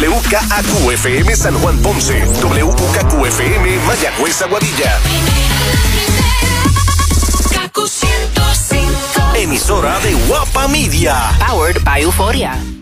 WKAQFM San Juan Ponce, WKQFM Mayagüez Aguadilla. Emisora de Guapa Media. Powered by Euforia.